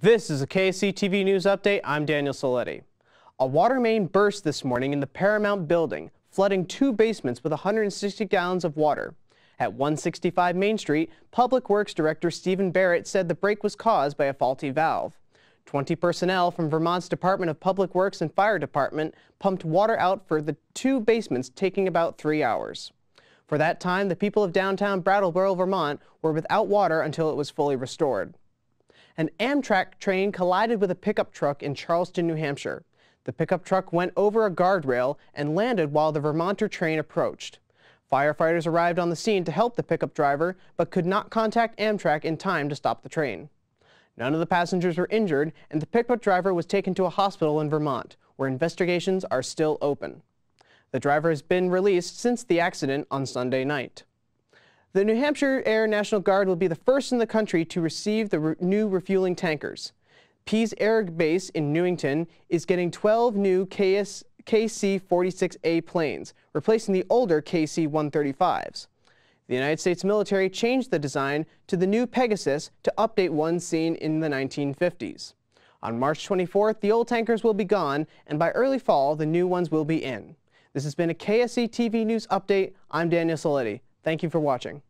This is a KSC TV News Update. I'm Daniel Siletti. A water main burst this morning in the Paramount building, flooding two basements with 160 gallons of water. At 165 Main Street, Public Works Director Stephen Barrett said the break was caused by a faulty valve. 20 personnel from Vermont's Department of Public Works and Fire Department pumped water out for the two basements, taking about three hours. For that time, the people of downtown Brattleboro, Vermont were without water until it was fully restored an Amtrak train collided with a pickup truck in Charleston, New Hampshire. The pickup truck went over a guardrail and landed while the Vermonter train approached. Firefighters arrived on the scene to help the pickup driver, but could not contact Amtrak in time to stop the train. None of the passengers were injured, and the pickup driver was taken to a hospital in Vermont, where investigations are still open. The driver has been released since the accident on Sunday night. The New Hampshire Air National Guard will be the first in the country to receive the re new refueling tankers. Pease Air Base in Newington is getting 12 new KS KC-46A planes, replacing the older KC-135s. The United States military changed the design to the new Pegasus to update one seen in the 1950s. On March 24th, the old tankers will be gone, and by early fall, the new ones will be in. This has been a KSC TV News Update. I'm Daniel Siletti. Thank you for watching.